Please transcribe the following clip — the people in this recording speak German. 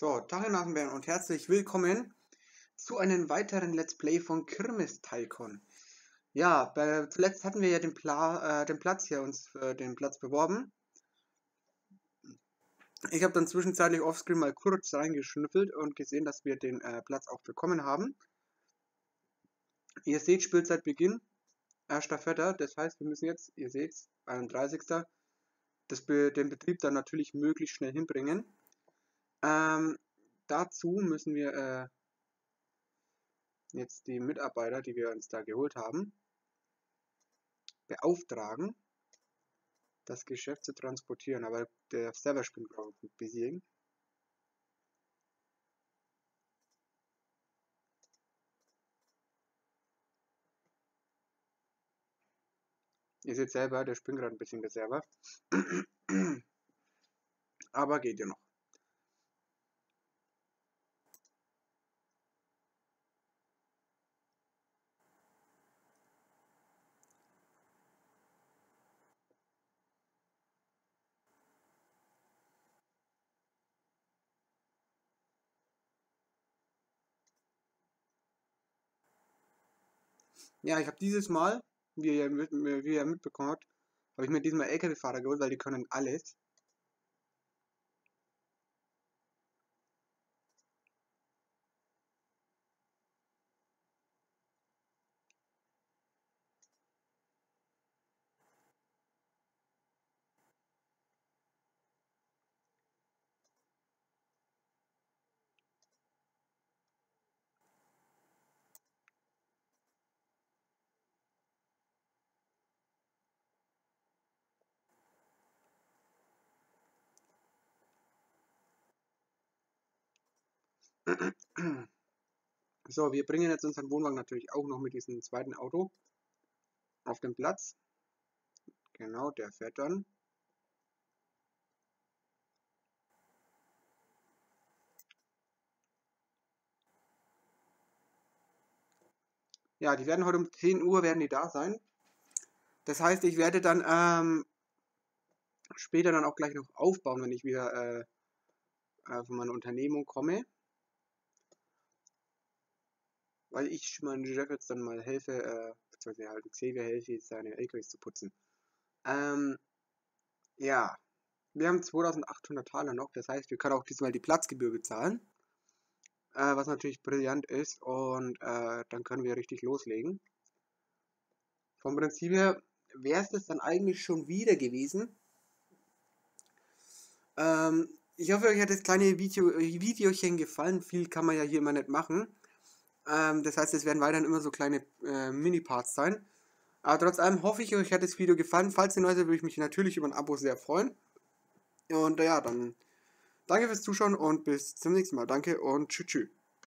So, Tagenasenbären und herzlich willkommen zu einem weiteren Let's Play von Kirmes Tycoon. Ja, bei, zuletzt hatten wir ja den, Pla, äh, den Platz hier uns für den Platz beworben. Ich habe dann zwischenzeitlich offscreen mal kurz reingeschnüffelt und gesehen, dass wir den äh, Platz auch bekommen haben. Ihr seht Spielzeitbeginn, 1.4. Das heißt, wir müssen jetzt, ihr seht 31. Das, den Betrieb dann natürlich möglichst schnell hinbringen. Ähm, dazu müssen wir äh, jetzt die Mitarbeiter, die wir uns da geholt haben, beauftragen, das Geschäft zu transportieren. Aber der Server spinnt gerade ein bisschen. Ihr seht selber, der spinnt gerade ein bisschen der Server. Aber geht ja noch. Ja, ich habe dieses Mal, wie ihr, wie ihr mitbekommen habt, habe ich mir diesmal LKW-Fahrer geholt, weil die können alles. So, wir bringen jetzt unseren Wohnwagen natürlich auch noch mit diesem zweiten Auto auf den Platz. Genau, der fährt dann. Ja, die werden heute um 10 Uhr werden die da sein. Das heißt, ich werde dann ähm, später dann auch gleich noch aufbauen, wenn ich wieder äh, äh von meiner Unternehmung komme weil ich Chef jetzt dann mal helfe, äh, beziehungsweise halt Xavier helfe, seine LKWs zu putzen. Ähm, ja, wir haben 2800 Taler noch, das heißt, wir können auch diesmal die Platzgebühr bezahlen, äh, was natürlich brillant ist und äh, dann können wir richtig loslegen. Vom Prinzip her wäre es das dann eigentlich schon wieder gewesen. Ähm, ich hoffe, euch hat das kleine Video, Videochen gefallen. Viel kann man ja hier immer nicht machen. Ähm, das heißt, es werden weiterhin immer so kleine äh, Mini-Parts sein. Aber trotz allem hoffe ich, euch hat das Video gefallen. Falls ihr neu seid, würde ich mich natürlich über ein Abo sehr freuen. Und ja, dann danke fürs Zuschauen und bis zum nächsten Mal. Danke und tschüss. tschüss.